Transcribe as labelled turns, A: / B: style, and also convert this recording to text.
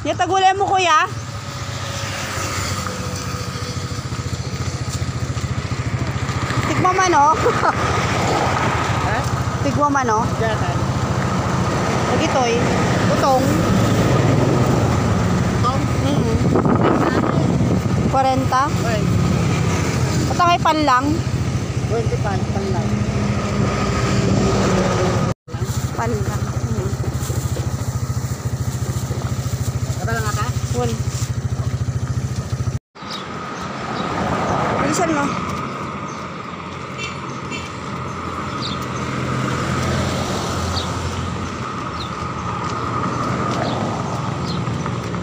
A: Yung tagulay mo, kuya. Tigmo man, oh.
B: Ha?
A: Tigmo man, oh.
B: Diyan.
A: Lagi to, eh. Utong.
B: Tong.
A: Mm 40.
B: Wait.
A: Patangay pan lang.
B: 25 pang lang.
A: Pan lang.
B: lang ata?
A: Wala. Bilisan mo.